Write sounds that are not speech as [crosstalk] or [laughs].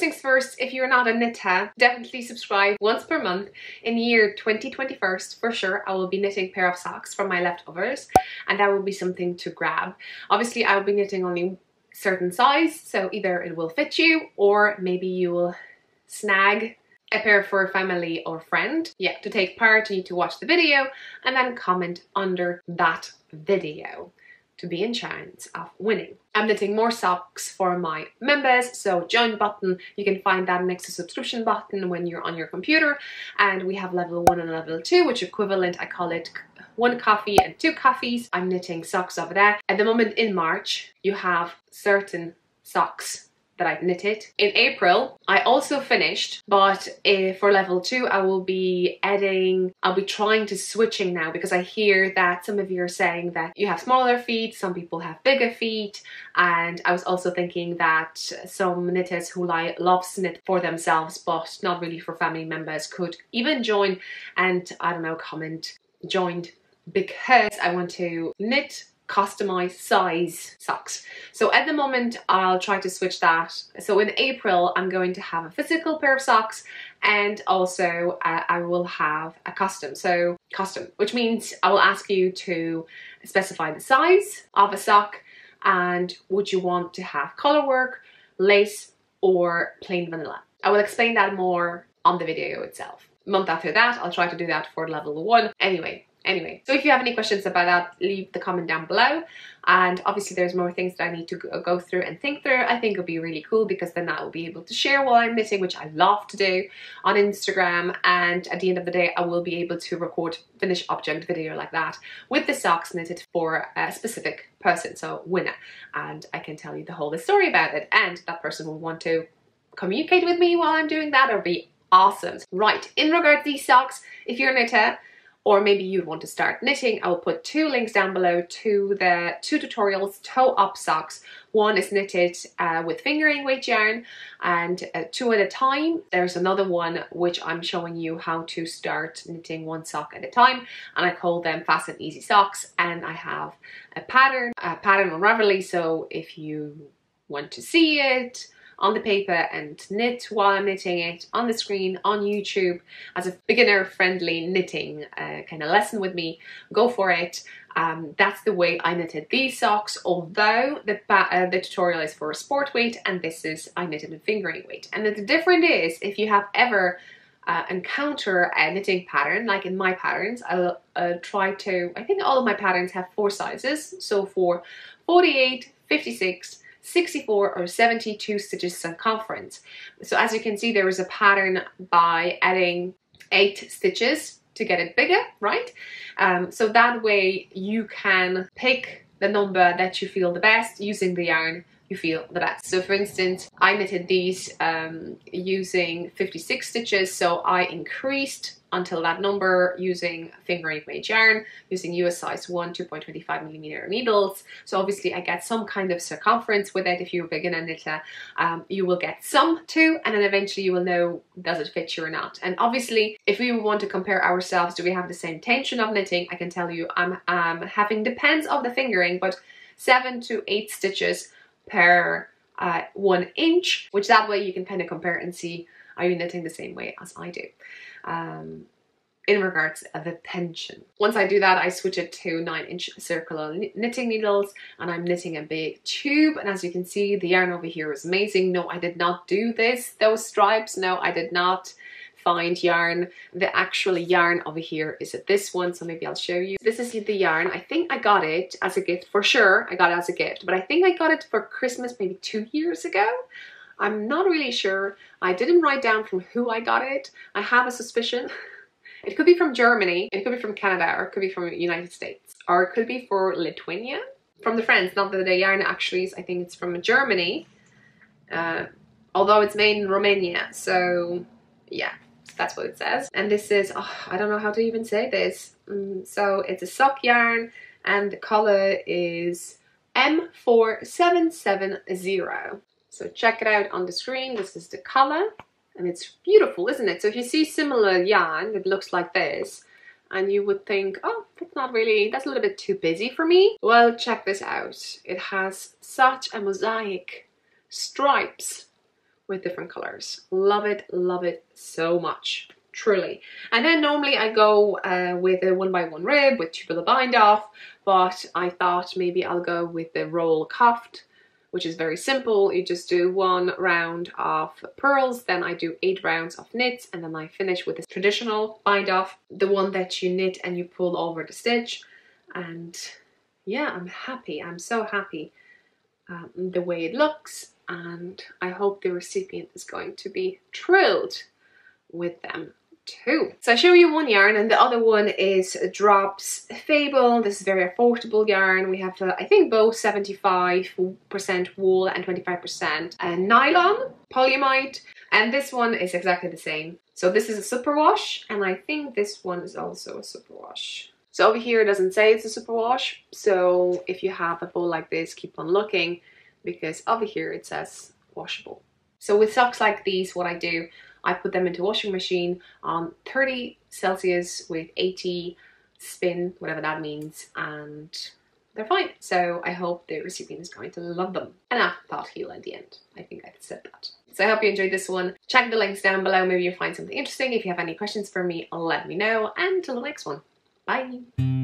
first things first, if you're not a knitter, definitely subscribe once per month. In year 2021, for sure, I will be knitting pair of socks from my leftovers and that will be something to grab. Obviously, I will be knitting only certain size, so either it will fit you or maybe you will snag a pair for a family or friend. Yeah, to take part you need to watch the video and then comment under that video to be in chance of winning. I'm knitting more socks for my members, so join button, you can find that next to subscription button when you're on your computer. And we have level one and level two, which equivalent, I call it one coffee and two coffees. I'm knitting socks over there. At the moment in March, you have certain socks that I've knitted. In April, I also finished, but uh, for level two, I will be adding, I'll be trying to switching now because I hear that some of you are saying that you have smaller feet, some people have bigger feet, and I was also thinking that some knitters who like love knit for themselves but not really for family members could even join and I don't know, comment joined because I want to knit customized size socks. So at the moment, I'll try to switch that. So in April, I'm going to have a physical pair of socks and also uh, I will have a custom. So custom, which means I will ask you to specify the size of a sock and would you want to have color work, lace or plain vanilla. I will explain that more on the video itself. month after that, I'll try to do that for level one. Anyway, Anyway, so if you have any questions about that, leave the comment down below. And obviously there's more things that I need to go through and think through. I think it'll be really cool because then I will be able to share while I'm knitting, which I love to do on Instagram. And at the end of the day, I will be able to record finished object video like that with the socks knitted for a specific person, so winner. And I can tell you the whole story about it. And that person will want to communicate with me while I'm doing that or be awesome. Right, in regards to these socks, if you're a knitter, or maybe you want to start knitting, I'll put two links down below to the two tutorials, toe up socks. One is knitted uh, with fingering weight yarn and uh, two at a time. There's another one which I'm showing you how to start knitting one sock at a time and I call them fast and easy socks and I have a pattern, a pattern on Ravelry so if you want to see it on the paper and knit while I'm knitting it on the screen on YouTube as a beginner friendly knitting uh, kind of lesson with me, go for it. Um, that's the way I knitted these socks, although the, uh, the tutorial is for a sport weight and this is I knitted in fingering weight. And the difference is if you have ever uh, encounter a knitting pattern, like in my patterns, I'll uh, try to, I think all of my patterns have four sizes. So for 48, 56, 64 or 72 stitches circumference. So as you can see, there is a pattern by adding eight stitches to get it bigger, right? Um, so that way you can pick the number that you feel the best using the yarn you feel the best. So for instance, I knitted these um, using 56 stitches, so I increased until that number using fingering weight yarn, using US size 1 2.25 millimeter needles. So obviously I get some kind of circumference with it. If you're a beginner knitter, um, you will get some too, and then eventually you will know does it fit you or not. And obviously, if we want to compare ourselves, do we have the same tension of knitting? I can tell you I'm um, having, depends of the fingering, but seven to eight stitches per uh, one inch, which that way you can kind of compare and see are you knitting the same way as I do. Um, in regards to the tension. Once I do that, I switch it to 9 inch circular knitting needles and I'm knitting a big tube. And as you can see, the yarn over here is amazing. No, I did not do this, those stripes. No, I did not find yarn. The actual yarn over here is this one, so maybe I'll show you. This is the yarn. I think I got it as a gift, for sure I got it as a gift, but I think I got it for Christmas maybe two years ago. I'm not really sure. I didn't write down from who I got it. I have a suspicion. [laughs] It could be from Germany, it could be from Canada, or it could be from the United States, or it could be for Lithuania. From the friends, not that the yarn actually is, I think it's from Germany, uh, although it's made in Romania, so yeah, that's what it says. And this is, oh, I don't know how to even say this. Um, so it's a sock yarn, and the color is M4770. So check it out on the screen. This is the color and it's beautiful, isn't it? So if you see similar yarn that looks like this and you would think, oh, that's not really, that's a little bit too busy for me. Well, check this out. It has such a mosaic stripes with different colors. Love it, love it so much truly. And then normally I go uh, with a one by one rib with tubular bind off, but I thought maybe I'll go with the roll cuffed, which is very simple. You just do one round of purls, then I do eight rounds of knits, and then I finish with this traditional bind off, the one that you knit and you pull over the stitch. And yeah, I'm happy. I'm so happy um, the way it looks and I hope the recipient is going to be thrilled with them too. So I show you one yarn and the other one is Drops Fabel. This is very affordable yarn. We have, uh, I think, both 75% wool and 25% uh, nylon polyamide. And this one is exactly the same. So this is a superwash and I think this one is also a superwash. So over here it doesn't say it's a superwash. So if you have a bowl like this, keep on looking because over here it says washable. So with socks like these, what I do, I put them into washing machine on 30 Celsius with 80 spin, whatever that means, and they're fine. So I hope the recipient is going to love them. And I thought heel at the end. I think I said that. So I hope you enjoyed this one. Check the links down below. Maybe you'll find something interesting. If you have any questions for me, let me know. And till the next one. Bye.